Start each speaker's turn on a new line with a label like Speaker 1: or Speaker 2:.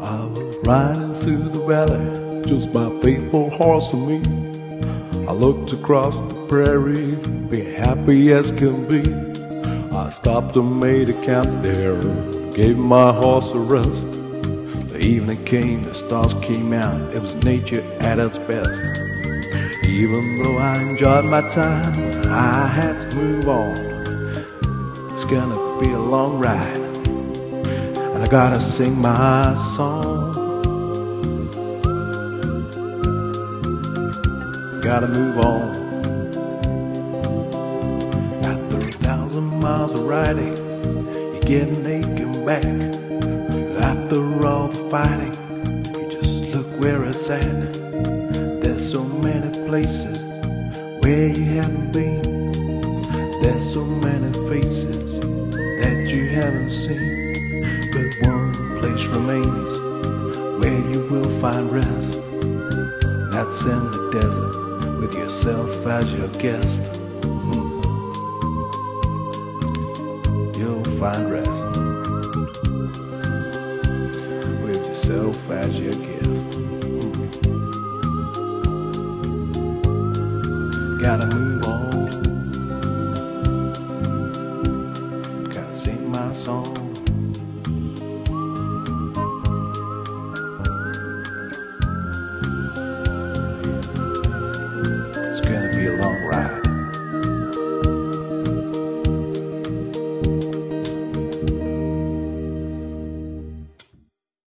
Speaker 1: I was riding through the valley, just my faithful horse and me. I looked across the prairie, being happy as can be. I stopped and made a camp there, gave my horse a rest. The evening came, the stars came out, it was nature at its best. Even though I enjoyed my time, I had to move on. It's gonna be a long ride and I gotta sing my song. Gotta move on. After a thousand miles of riding, you're getting aching back. After all the fighting, you just look where it's at. There's so many places where you haven't been. There's so many faces that you haven't seen. But one place remains where you will find rest. That's in the desert with yourself as your guest. Mm. You'll find rest with yourself as your guest. gotta move on.